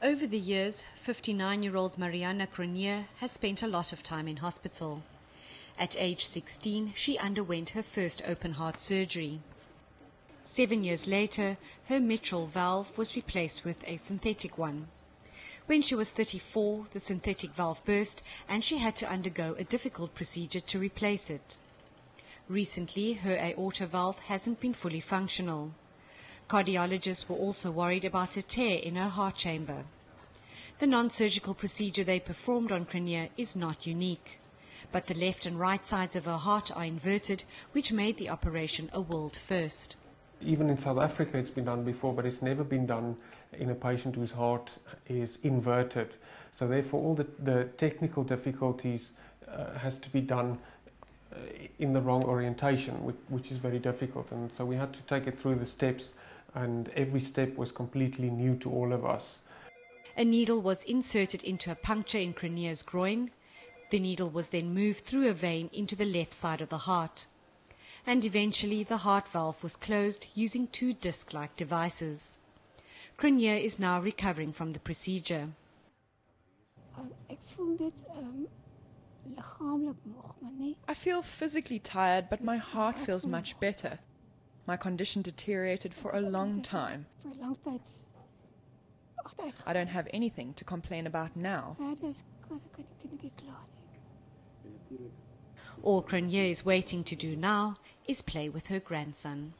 Over the years, 59 year old Mariana Cronier has spent a lot of time in hospital. At age 16, she underwent her first open heart surgery. Seven years later, her mitral valve was replaced with a synthetic one. When she was 34, the synthetic valve burst and she had to undergo a difficult procedure to replace it. Recently, her aorta valve hasn't been fully functional. Cardiologists were also worried about a tear in her heart chamber. The non-surgical procedure they performed on Cronier is not unique, but the left and right sides of her heart are inverted, which made the operation a world first. Even in South Africa it's been done before, but it's never been done in a patient whose heart is inverted. So therefore all the, the technical difficulties uh, has to be done Uh, in the wrong orientation, which, which is very difficult. And so we had to take it through the steps and every step was completely new to all of us. A needle was inserted into a puncture in Cronier's groin. The needle was then moved through a vein into the left side of the heart. And eventually the heart valve was closed using two disc-like devices. Cronier is now recovering from the procedure. I feel physically tired, but my heart feels much better. My condition deteriorated for a long time. I don't have anything to complain about now. All Cronier is waiting to do now is play with her grandson.